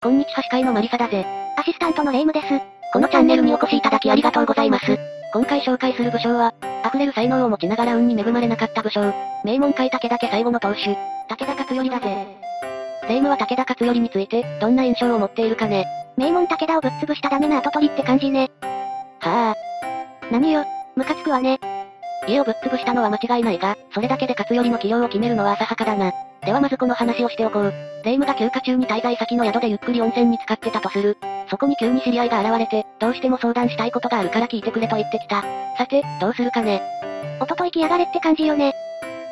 こんにちは司会のマリサだぜ。アシスタントのレイムです。このチャンネルにお越しいただきありがとうございます。今回紹介する武将は、溢れる才能を持ちながら運に恵まれなかった武将、名門海武田家最後の当主、武田勝頼だぜ。レイムは武田勝頼について、どんな印象を持っているかね。名門武田をぶっ潰したダメな跡取りって感じね。はあ。何よ、ムカつくわね。家をぶっ潰したのは間違いないが、それだけで勝頼の起用を決めるのは浅はかだな。ではまずこの話をしておこう。レイムが休暇中に滞在先の宿でゆっくり温泉に使ってたとする。そこに急に知り合いが現れて、どうしても相談したいことがあるから聞いてくれと言ってきた。さて、どうするかね。おととい来やがれって感じよね。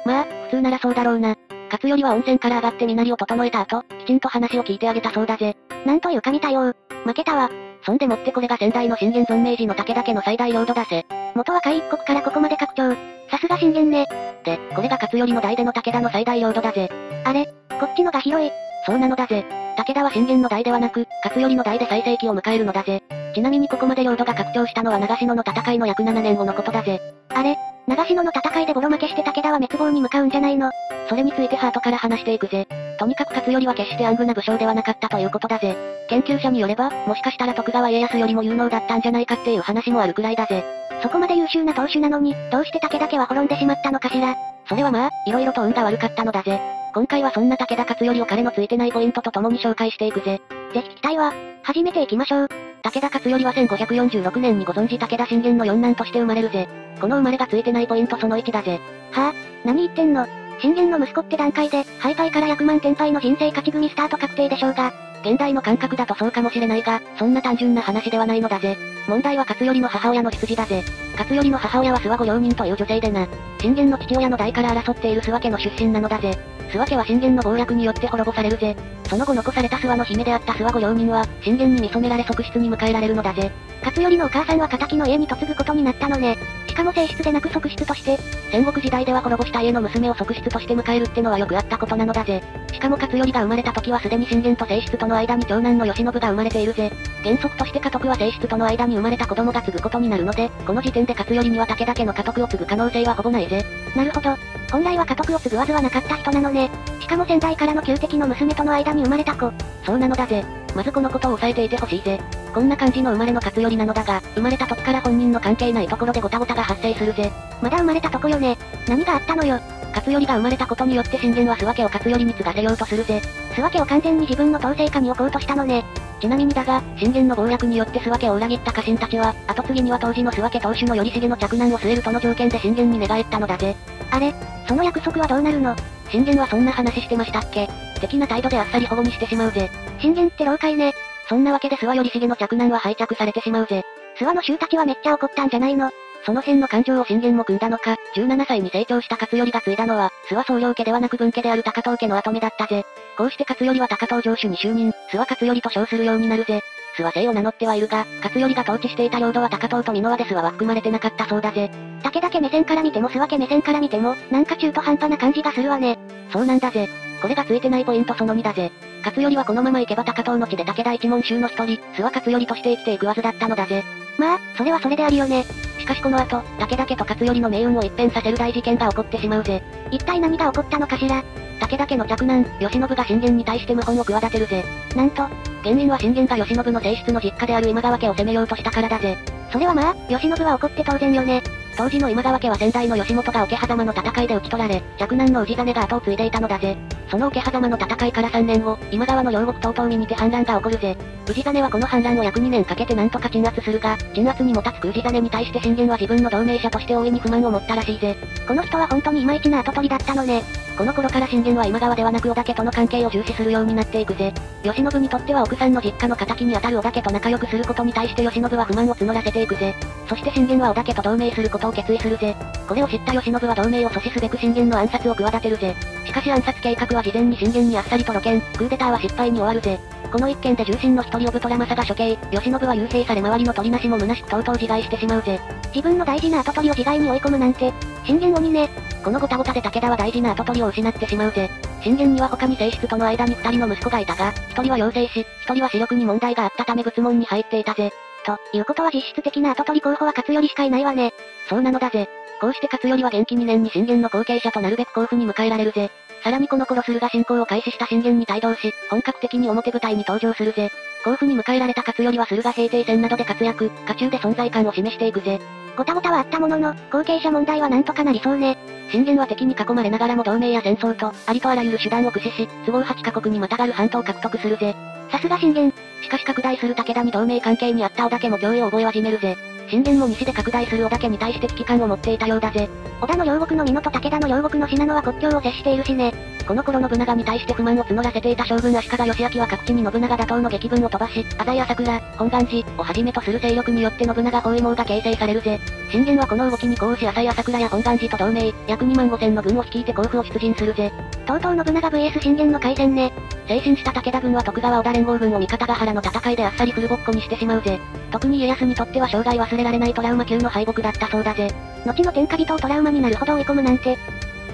まあ、普通ならそうだろうな。勝頼は温泉から上がって身なりを整えた後、きちんと話を聞いてあげたそうだぜ。なんというか見たよ負けたわ。そんでもってこれが先代の信玄存命時の武田家の最大領土だぜ。元は海一国からここまで拡張。さすが信玄ね。で、これが勝頼の代での武田の最大領土だぜ。あれ？こっちのが広い。そうなのだぜ。武田は信玄の代ではなく、勝頼の代で最盛期を迎えるのだぜ。ちなみにここまで領土が拡張したのは長篠の戦いの約7年後のことだぜ。あれ？長篠の戦いでボロ負けして武田は滅亡に向かうんじゃないのそれについてハートから話していくぜ。とにかく勝頼は決して暗愚な武将ではなかったということだぜ。研究者によれば、もしかしたら徳川家康よりも有能だったんじゃないかっていう話もあるくらいだぜ。そこまで優秀な当主なのに、どうして武田家は滅んでしまったのかしら。それはまあ、色々と運が悪かったのだぜ。今回はそんな武田勝頼を彼のついてないポイントと共に紹介していくぜ。ぜひ聞きたいわ。始めていきましょう。武田勝頼は1546年にご存知武田信玄の四男として生まれるぜ。この生まれがついてないポイントその1だぜ。はぁ、あ、何言ってんの信玄の息子って段階で、ハイパイから100万転敗の人生勝ち組スタート確定でしょうが、現代の感覚だとそうかもしれないが、そんな単純な話ではないのだぜ。問題は勝頼の母親の羊だぜ。勝頼の母親は諏訪御用人という女性でな。信玄の父親の代から争っている諏訪家の出身なのだぜ。諏訪家は信玄の暴略によって滅ぼされるぜ。その後残された諏訪の姫であった諏訪御用人は、信玄に見初められ側室に迎えられるのだぜ。勝頼のお母さんは仇の家に嫁ぐことになったのね。しかも正室でなく側室として、戦国時代では滅ぼした家の娘を側室として迎えるってのはよくあったことなのだぜ。しかも勝頼が生まれた時はすでに信玄と正室との間に長男の慶喜が生まれているぜ。原則として家督は正室との間に生まれた子供が継ぐことになるので、この時点で勝頼には武田家の家督を継ぐ可能性はほぼないぜ。なるほど。本来は家督を継ぐわずはなかった人なのね。しかも先代からの旧敵の娘との間に生まれた子。そうなのだぜ。まずこのことを押さえていてほしいぜ。こんな感じの生まれの勝頼なのだが、生まれた時から本人の関係ないところでゴタゴタが発生するぜ。まだ生まれたとこよね。何があったのよ。勝頼が生まれたことによって信玄は諏訪家を勝頼に継がせようとするぜ。諏訪家を完全に自分の統制下に置こうとしたのね。ちなみにだが、信玄の謀略によって諏訪家を裏切った家臣たちは、後継ぎには当時の諏訪家当主の頼重の着男を据えるとの条件で信玄に寝返ったのだぜ。あれ？その約束はどうなるの？信玄はそんな話してましたっけ？的な態度であっさり保護にしてしまうぜ。信玄って老快ね。そんなわけで諏訪頼重の着男は廃着されてしまうぜ。諏訪の衆たちはめっちゃ怒ったんじゃないの？その辺の感情を信玄も組んだのか、17歳に成長した勝頼が継いだのは、諏訪総領家ではなく分家である高藤家の跡目だったぜ。こうして勝頼は高藤城主に就任、諏訪勝頼と称するようになるぜ。諏訪姓を名乗ってはいるが、勝頼が統治していた領土は高藤と美濃和で諏訪は含まれてなかったそうだぜ。武田家目線から見ても諏訪家目線から見ても、なんか中途半端な感じがするわね。そうなんだぜ。これがついてないポイントその2だぜ。勝頼はこのまま行けば高藤の地で武田一門衆の一人、諏訪勝頼として生きていくはずだったのだぜ。まあ、それはそれであるよね。しかしこの後、武田家と勝頼の命運を一変させる大事件が起こってしまうぜ。一体何が起こったのかしら武田家の着男、慶喜が信玄に対して謀反を企てるぜ。なんと、原因は信玄が慶喜の正室の実家である今川家を攻めようとしたからだぜ。それはまあ、慶喜は怒って当然よね。当時の今川家は先代の義元が桶狭間の戦いで討ち取られ、着男の氏真が後を継いでいたのだぜ。その桶狭間の戦いから3年後、今川の両国東東にて反乱が起こるぜ。氏真はこの反乱を約2年かけてなんとか鎮圧するが、鎮圧にもたつく氏真に対して信玄は自分の同盟者として大いに不満を持ったらしいぜ。この人は本当にいまいちな跡取りだったのね。この頃から信玄は今川ではなく織田家との関係を重視するようになっていくぜ。慶喜にとっては奥さんの実家の仇に当たる織田家と仲良くすることに対して慶喜は不満を募らせていくぜ。そして信玄は織田家と同盟することを決意するぜ。これを知った慶喜は同盟を阻止すべく信玄の暗殺を企てるぜ。しかし暗殺計画は事前に信玄にあっさりと露見、クーデターは失敗に終わるぜ。この一件で重臣の一人オブトラマサが処刑、慶喜は幽閉され周りの取りなしも虚しくとうとう自害してしまうぜ。自分の大事な跡取りを自害に追い込むなんて、信玄鬼ね。このごたごたで武田は大事な跡取りを失ってしまうぜ。信玄には他に正室との間に二人の息子がいたが、一人は陽性し、一人は視力に問題があったため仏門に入っていたぜ。ということは実質的な跡取り候補は勝頼しかいないわね。そうなのだぜ。こうして勝頼は元気2年に信玄の後継者となるべく甲府に迎えられるぜ。さらにこの頃駿河侵攻を開始した信玄に帯同し、本格的に表舞台に登場するぜ。甲府に迎えられた勝頼は駿河平定戦などで活躍、家中で存在感を示していくぜ。ごたごたはあったものの、後継者問題はなんとかなりそうね。信玄は敵に囲まれながらも同盟や戦争と、ありとあらゆる手段を駆使し、都合8カ国にまたがる半島を獲得するぜ。さすが信玄。しかし拡大する武田に同盟関係にあった織田家も脅威を覚え始めるぜ。信玄も西で拡大する織田家に対して危機感を持っていたようだぜ。織田の両国の美濃と武田の両国の信濃は国境を接しているしね。この頃信長に対して不満を募らせていた将軍足利義昭は各地に信長打倒の激文を飛ばし、浅井朝倉、本願寺をはじめとする勢力によって信長包囲網が形成されるぜ。信玄はこの動きにこうし浅井朝倉や本願寺と同盟、約2万5千の軍を率いて甲府を出陣するぜ。とうとう信長 VS 信玄の海戦ね。精神した武田軍は徳川織田連合軍を味方ヶ原の戦いであっさりフルボッコにしてしまうぜ。特に家康にとっては生涯忘れれられないトラウマ級の敗北だったそうだぜ。後の天下人をトラウマになるほど追い込むなんて。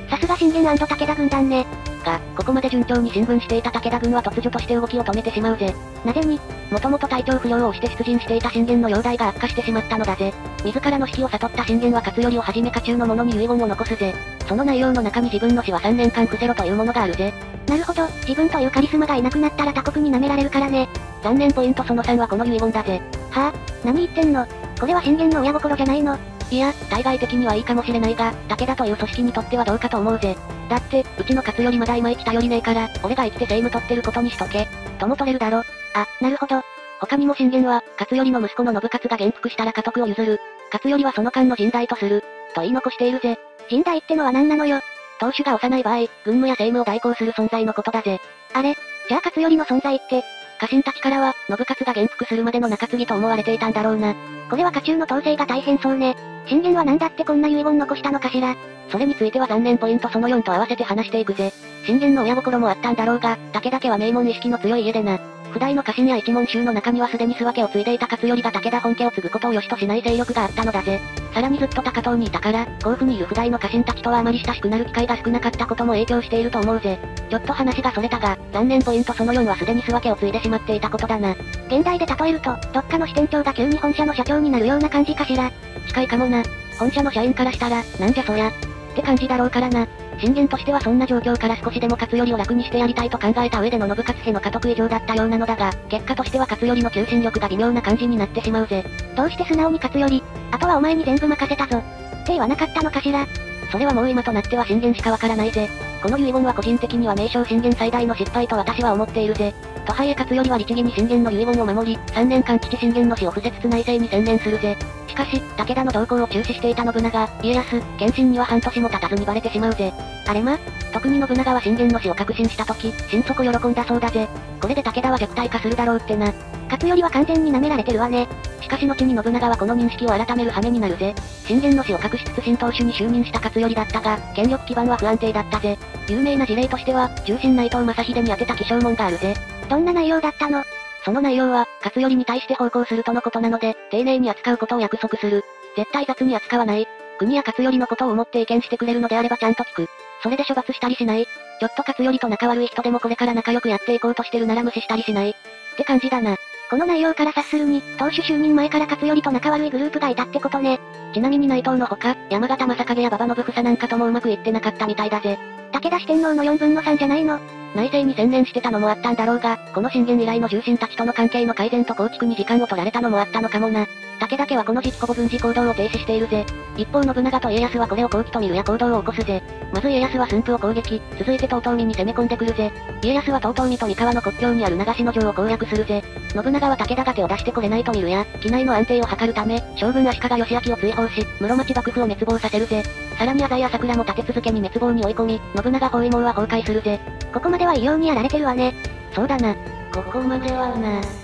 さすが信玄武田軍団ね。が、ここまで順調に進軍していた武田軍は突如として動きを止めてしまうぜ。なぜにもともと体調不良を押して出陣していた信玄の容体が悪化してしまったのだぜ。自らの死期を悟った信玄は勝頼をはじめ家中の者に遺言を残すぜ。その内容の中に自分の死は3年間伏せろというものがあるぜ。なるほど、自分というカリスマがいなくなったら他国に舐められるからね。残念ポイントその3はこの遺言だぜ。はぁ、あ、何言ってんのこれは信玄の親心じゃないのいや、対外的にはいいかもしれないが、武田という組織にとってはどうかと思うぜ。だって、うちの勝よりまだいまいち頼りねえから、俺が生きて政務取ってることにしとけ。とも取れるだろ。あ、なるほど。他にも信玄は、勝頼の息子の信勝が元服したら家督を譲る。勝頼はその間の人代とする。と言い残しているぜ。人代ってのは何なのよ。当主が幼い場合、軍務や政務を代行する存在のことだぜ。あれ？じゃあ勝頼の存在って、家臣たちからは、信勝が元服するまでの中継ぎと思われていたんだろうな。これは家中の統制が大変そうね。信玄は何だってこんな遺言残したのかしら。それについては残念ポイントその4と合わせて話していくぜ。信玄の親心もあったんだろうが、武田家は名門意識の強い家でな。不代の家臣や一門衆の中にはすでに諏訪家を継いでいた勝頼が武田本家を継ぐことを良しとしない勢力があったのだぜ。さらにずっと高遠にいたから、甲府にいる不代の家臣たちとはあまり親しくなる機会が少なかったことも影響していると思うぜ。ちょっと話がそれたが、残念ポイントその4はすでに諏訪家を継いでしまっていたことだな。現代で例えると、どっかの支店長が急に本社の社長になるような感じかしら。近いかもな。本社の社員からしたら、なんじゃそりゃ。って感じだろうからな。信玄としてはそんな状況から少しでも勝頼を楽にしてやりたいと考えた上での信勝への家督異常だったようなのだが、結果としては勝頼の求心力が微妙な感じになってしまうぜ。どうして素直に勝頼あとはお前に全部任せたぞ。って言わなかったのかしらそれはもう今となっては信玄しかわからないぜ。この遺言は個人的には名称信玄最大の失敗と私は思っているぜ。とはいえ勝頼は律儀に信玄の遺言を守り、3年間父信玄の死を伏せつつ内政に専念するぜ。しかし、武田の動向を注視していた信長、家康、謙信には半年も経たずにバレてしまうぜ。あれま？特に信長は信玄の死を確信した時、心底喜んだそうだぜ。これで武田は弱体化するだろうってな。勝頼は完全に舐められてるわね。しかし後に信長はこの認識を改める羽目になるぜ。信玄の死を隠しつつ新当主に就任した勝頼だったが、権力基盤は不安定だったぜ。有名な事例としては、重臣内藤正秀に当てた気象門があるぜ。どんな内容だったの？その内容は、勝頼に対して奉公するとのことなので、丁寧に扱うことを約束する。絶対雑に扱わない。国や勝頼のことを思って意見してくれるのであればちゃんと聞く。それで処罰したりしない。ちょっと勝頼と仲悪い人でもこれから仲良くやっていこうとしてるなら無視したりしない。って感じだな。この内容から察するに、当主就任前から勝頼と仲悪いグループがいたってことね。ちなみに内藤のほか、山形正景や馬場信房なんかともうまくいってなかったみたいだぜ。武田四天王の4分の3じゃないの内政に専念してたのもあったんだろうが、この信玄以来の重臣たちとの関係の改善と構築に時間を取られたのもあったのかもな。武田家はこの時期ほぼ軍事行動を停止しているぜ。一方信長と家康はこれを好機と見るや行動を起こすぜ。まず家康は駿府を攻撃、続いて東東に攻め込んでくるぜ。家康は東東見と三河の国境にある長篠城を攻略するぜ。信長は武田が手を出してこれないと見るや、機内の安定を図るため、将軍足利義昭を追放し、室町幕府を滅亡させるぜ。さらに浅井朝倉も立て続けに滅亡に追い込み、信長包囲網は崩壊するぜ。ここまでは異様にやられてるわね。そうだな。ここまではな。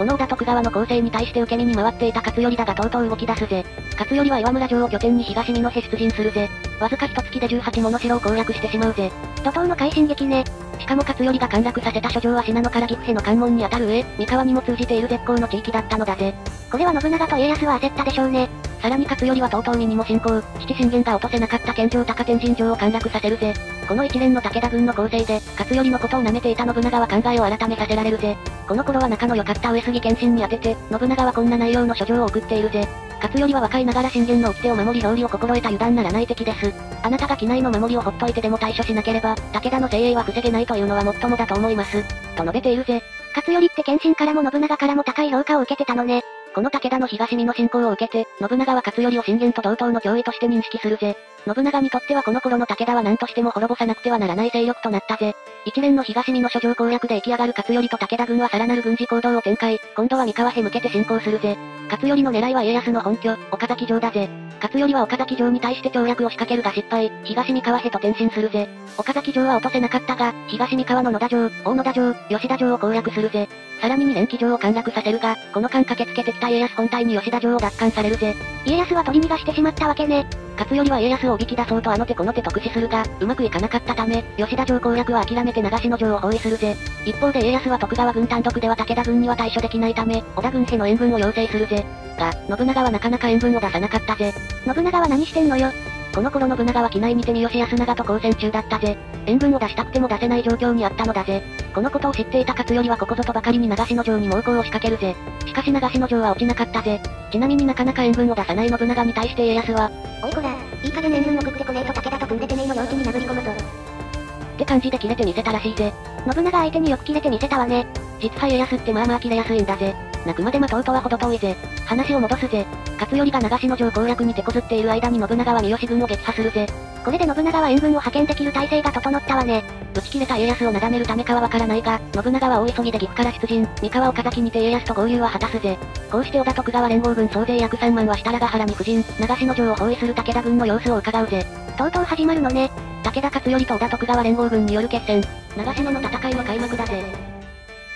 この織田徳川の攻勢に対して受け身に回っていた勝頼だがとうとう動き出すぜ。勝頼は岩村城を拠点に東美濃へ出陣するぜ。わずか一月で18もの城を攻略してしまうぜ。怒涛の快進撃ね。しかも勝頼が陥落させた書状は信濃から岐阜への関門にあたる上、三河にも通じている絶好の地域だったのだぜ。これは信長と家康は焦ったでしょうね。さらに勝頼は東東にも侵攻、父信玄が落とせなかった県城高天神城を陥落させるぜ。この一連の武田軍の攻勢で、勝頼のことを舐めていた信長は考えを改めさせられるぜ。この頃は仲の良かった上杉謙信に当てて、信長はこんな内容の書状を送っているぜ。勝頼は若いながら信玄の掟を守り表裏を心得た油断ならない敵です。あなたが機内の守りをほっといてでも対処しなければ、武田の精鋭は防げないというのはもっともだと思います。と述べているぜ。勝頼って謙信からも信長からも高い評価を受けてたのね。この武田の東見の侵攻を受けて、信長は勝頼を信玄と同等の脅威として認識するぜ。信長にとってはこの頃の武田は何としても滅ぼさなくてはならない勢力となったぜ。一連の東見の諸城攻略で生き上がる勝頼と武田軍はさらなる軍事行動を展開、今度は三河へ向けて進行するぜ。勝頼の狙いは家康の本拠、岡崎城だぜ。勝頼は岡崎城に対して跳躍を仕掛けるが失敗、東三河へと転身するぜ。岡崎城は落とせなかったが、東三河の野田城、大野田城、吉田城を攻略するぜ。さらに二連騎城を陥落させるが、この間駆けつけてきた家康本体に吉田城を奪還されるぜ。家康は取り逃がしてしまったわけね。勝頼は家康をおびき出そうとあの手この手特使するが、うまくいかなかったため、吉田城攻略は諦めて長篠城を包囲するぜ。一方で家康は徳川軍単独では武田軍には対処できないため、織田軍への援軍を要請するぜ。が、信長はなかなか援軍を出さなかったぜ。信長は何してんのよ。この頃信長は機内にて三好康長と交戦中だったぜ。援軍を出したくても出せない状況にあったのだぜ。このことを知っていた勝頼はここぞとばかりに長篠城に猛攻を仕掛けるぜ。しかし長篠城は落ちなかったぜ。ちなみになかなか援軍を出さない信長に対して家康は、おいこら、いい加減援軍送ってこねえと武田と組んでてめえの領地に殴り込むぞ。って感じで切れてみせたらしいぜ。信長相手によく切れてみせたわね。実は家康ってまあまあ切れやすいんだぜ。泣くまで待とうとは程遠いぜ。話を戻すぜ。勝頼が長篠城攻略に手こずっている間に信長は三好軍を撃破するぜ。これで信長は援軍を派遣できる体制が整ったわね。打ち切れた家康をなだめるためかはわからないが、信長は大急ぎで岐阜から出陣、三河岡崎にて家康と合流は果たすぜ。こうして織田徳川連合軍総勢約3万は設楽原に布陣、長篠城を包囲する武田軍の様子を伺うぜ。とうとう始まるのね。武田勝頼と織田徳川連合軍による決戦、長篠の戦いの開幕だぜ。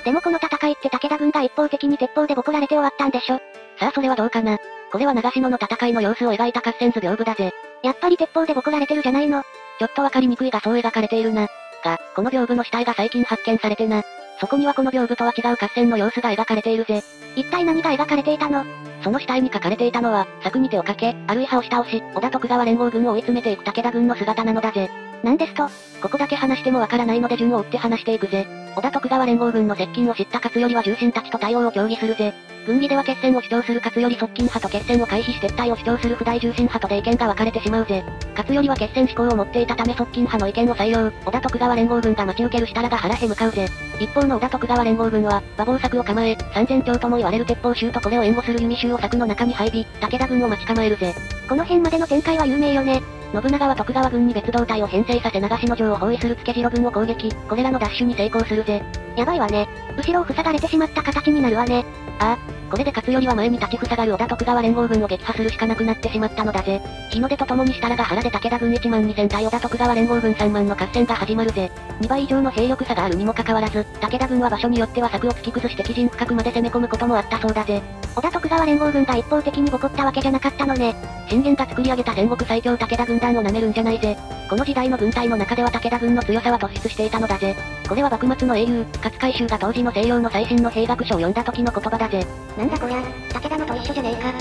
でもこの戦いって武田軍が一方的に鉄砲でボコられて終わったんでしょさあそれはどうかな。これは長篠の戦いの様子を描いた合戦図屏風だぜ。やっぱり鉄砲でボコられてるじゃないの。ちょっとわかりにくいがそう描かれているな。が、この屏風の死体が最近発見されてな。そこにはこの屏風とは違う合戦の様子が描かれているぜ。一体何が描かれていたの？その死体に書かれていたのは、策に手をかけ、あるいは押し倒し、織田徳川連合軍を追い詰めていく武田軍の姿なのだぜ。なんですと？ここだけ話してもわからないので順を追って話していくぜ。織田徳川連合軍の接近を知った勝頼は重臣たちと対応を協議するぜ。軍議では決戦を主張する勝頼側近派と決戦を回避し撤退を主張する不大重臣派とで意見が分かれてしまうぜ。勝頼は決戦志向を持っていたため側近派の意見を採用、織田徳川連合軍が待ち受ける設楽原へ向かうぜ。一方の織田徳川連合軍は、馬防策を構え、三千丁とも言われる鉄砲衆とこれを援護する弓衆を柵の中に配備、武田軍を待ち構えるぜ。この辺までの展開は有名よね。信長は徳川軍に別動隊を編成させ長篠城を包囲する付城軍を攻撃、これらの奪取に成功するぜ。やばいわね。後ろを塞がれてしまった形になるわね。ああ、これで勝頼は前に立ち塞がる織田徳川連合軍を撃破するしかなくなってしまったのだぜ。日の出とともに設楽原で武田軍1万2000対織田徳川連合軍3万の合戦が始まるぜ。2倍以上の兵力差があるにもかかわらず、武田軍は場所によっては策を突き崩して基陣深くまで攻め込むこともあったそうだぜ。織田徳川連合軍が一方的にボコったわけじゃなかったのね。信玄が作り上げた戦国最強武田軍団を舐めるんじゃないぜ。この時代の軍隊の中では武田軍の強さは突出していたのだぜ。これは幕末の英雄、勝海舟が当時の西洋の最新の兵学書を読んだ時の言葉だぜ。なんだこりゃ、武田のと一緒じゃねえか。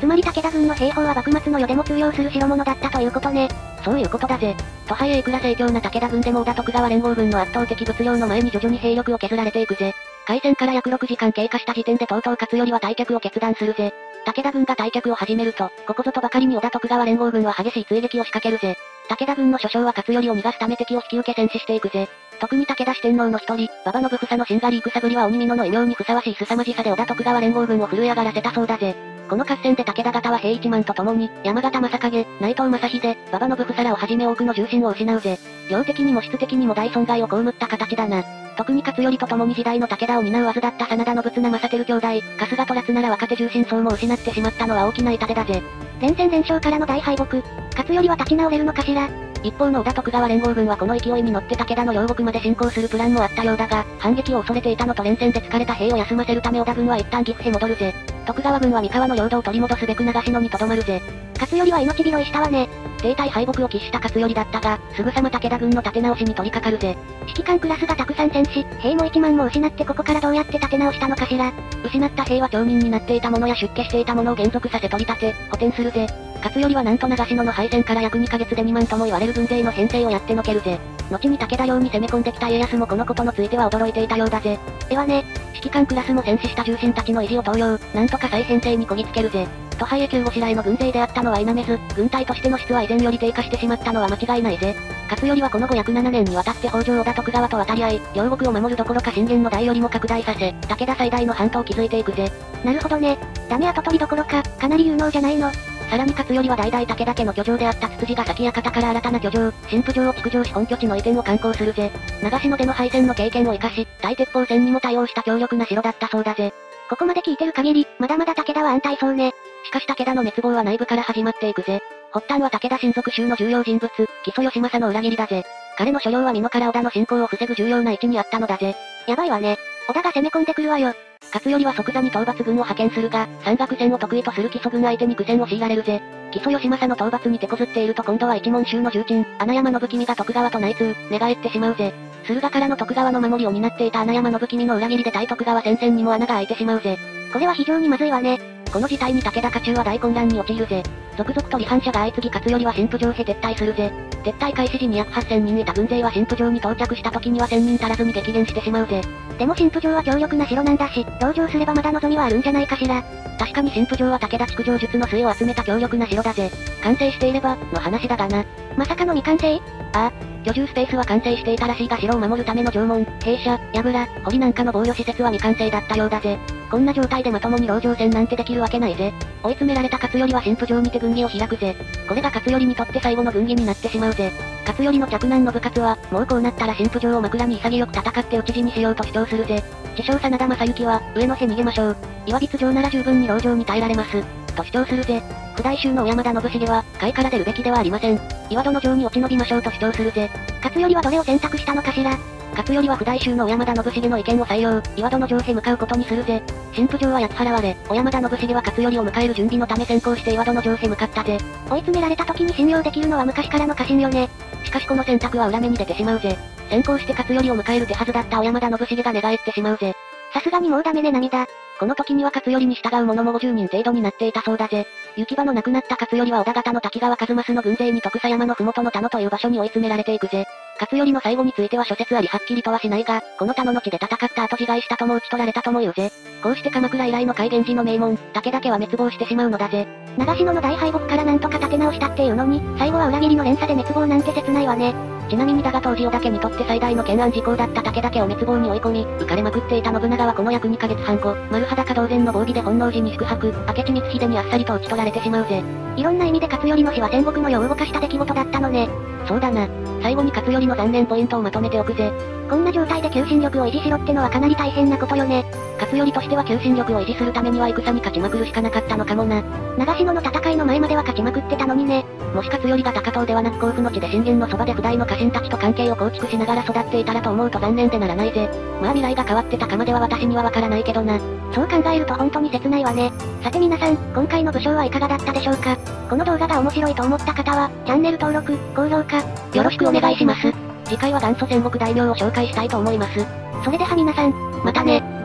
つまり武田軍の兵法は幕末の世でも通用する代物だったということね。そういうことだぜ。とはいえいくら盛況な武田軍でも織田徳川連合軍の圧倒的物量の前に徐々に兵力を削られていくぜ。開戦から約6時間経過した時点でとうとう勝頼は退却を決断するぜ。武田軍が退却を始めると、ここぞとばかりに織田徳川連合軍は激しい追撃を仕掛けるぜ。武田軍の諸将は勝頼を逃がすため敵を引き受け戦死していくぜ。特に武田四天王の一人、馬場信房のしんがり戦ぶりは鬼美濃の異名にふさわしい凄まじさで織田徳川連合軍を震え上がらせたそうだぜ。この合戦で武田方は兵一万と共に、山形正景、内藤正秀、馬場信房らをはじめ多くの重臣を失うぜ。量的にも質的にも大損害を被った形だな。特に勝頼と共に時代の武田を担うはずだった真田の仏名正輝兄弟、春日虎津なら若手重臣層も失ってしまったのは大きな痛手だぜ。連戦連勝からの大敗北。勝頼は立ち直れるのかしら一方の織田徳川連合軍はこの勢いに乗って武田の両国まで進行するプランもあったようだが、反撃を恐れていたのと連戦で疲れた兵を休ませるため織田軍は一旦岐阜へ戻るぜ。徳川軍は三河の領土を取り戻すべく長篠に留まるぜ。勝頼は命拾いしたわね。停滞敗北を喫した勝頼だったが、すぐさま武田軍の立て直しに取り掛かるぜ。指揮官クラスがたくさん戦死、兵も1万も失ってここからどうやって立て直したのかしら。失った兵は町民になっていたものや出家していたものを減速させ取り立て、補填するぜ。勝頼はなんと長篠の敗戦から約2ヶ月で2万とも言われる軍勢の編成をやってのけるぜ。後に武田領に攻め込んできた家康もこのことについては驚いていたようだぜ。ではね、指揮官クラスも戦死した重臣たちの維持を投用、なんとか再編成にこぎつけるぜ。都杯へ急ごしらえの軍勢であったのは否めず、軍隊としての質は以前より低下してしまったのは間違いないぜ。勝頼はこの後約7年にわたって北条織田徳川と渡り合い、両国を守るどころか信玄の代よりも拡大させ、武田最大の半島を築いていくぜ。なるほどね。ダメ跡取りどころか、かなり有能じゃないの。さらに勝頼は代々武田家の居城であったつつじが先館から新たな居城、新府城を築城し本拠地の移転を観光するぜ。長篠での敗戦の経験を生かし、大鉄砲戦にも対応した強力な城だったそうだぜ。ここまで聞いてる限り、まだまだ武田は安泰そうね。しかし武田の滅亡は内部から始まっていくぜ。発端は武田親族衆の重要人物、木曽義政の裏切りだぜ。彼の所領は美濃から織田の侵攻を防ぐ重要な位置にあったのだぜ。やばいわね。織田が攻め込んでくるわよ。勝頼は即座に討伐軍を派遣するが、山岳戦を得意とする基礎軍相手に苦戦を強いられるぜ。基礎義政の討伐に手こずっていると今度は一門衆の重鎮、穴山信君が徳川と内通、寝返ってしまうぜ。駿河からの徳川の守りを担っていた穴山信君の裏切りで対徳川戦線にも穴が開いてしまうぜ。これは非常にまずいわね。この事態に武田家中は大混乱に陥るぜ。続々と離反者が相次ぎ勝頼は新府城へ撤退するぜ。撤退開始時に約8000人いた軍勢は新府城に到着した時には1000人足らずに激減してしまうぜ。でも新府城は強力な城なんだし、同情すればまだ望みはあるんじゃないかしら。確かに新府城は武田築城術の末を集めた強力な城だぜ。完成していれば、の話だがな。まさかの未完成？ああ、居住スペースは完成していたらしいが城を守るための城門、兵舎、櫓、堀なんかの防御施設は未完成だったようだぜ。こんな状態でまともに籠城戦なんてできるわけないぜ。追い詰められた勝頼は新府城にて軍議を開くぜ。これが勝頼にとって最後の軍議になってしまうぜ。勝頼の着難の部活は、もうこうなったら新府城を枕に潔く戦って討ち死にしようと主張するぜ。自称真田正幸は、上のへ逃げましょう。岩櫃城なら十分に籠城に耐えられます。と主張するぜ。不大衆の小山田信繁は、海から出るべきではありません。岩戸の城に落ち延びましょうと主張するぜ。勝頼はどれを選択したのかしら勝頼は不大衆の小山田信繁の意見を採用、岩戸の城へ向かうことにするぜ。新府城は八つ払われ、小山田信繁は勝頼を迎える準備のため先行して岩戸の城へ向かったぜ。追い詰められた時に信用できるのは昔からの家臣よね。しかしこの選択は裏目に出てしまうぜ。先行して勝頼を迎える手はずだった小山田信繁が寝返ってしまうぜ。さすがにもうダメね涙。この時には勝頼に従う者も50人程度になっていたそうだぜ。行き場のなくなった勝頼は織田方の滝川一益の軍勢に徳佐山の麓の田野という場所に追い詰められていくぜ。勝頼の最後については諸説ありはっきりとはしないが、この田野の地で戦った後自害したとも討ち取られたとも言うぜ。こうして鎌倉以来の海源氏の名門、武田家は滅亡してしまうのだぜ。長篠の大敗北からなんとか立て直したっていうのに、最後は裏切りの連鎖で滅亡なんて切ないわね。ちなみにだが当時織田家にとって最大の懸案事項だった武田家を滅亡に追い込み、浮かれまくっていた信長はこの約2ヶ月半後、丸裸同然の防備で本能寺に宿泊、明智光秀にあっさりと討ち取られてしまうぜ。いろんな意味で勝頼の死は戦国の世を動かした出来事だったのね。そうだな。最後に勝頼の残念ポイントをまとめておくぜ。こんな状態で求心力を維持しろってのはかなり大変なことよね。勝頼としては求心力を維持するためには戦に勝ちまくるしかなかったのかもな。長篠の戦いの前までは勝ちまくってたのにね。もし勝頼が高遠ではなく甲府の地で信玄のそばで不大の家臣たちと関係を構築しながら育っていたらと思うと残念でならないぜ。まあ未来が変わってたかまでは私にはわからないけどな。そう考えると本当に切ないわね。さて皆さん、今回の武将はいかがだったでしょうかこの動画が面白いと思った方は、チャンネル登録、高評価、よろしくお願いします。次回は元祖戦国大名を紹介したいと思います。それでは皆さん、またね。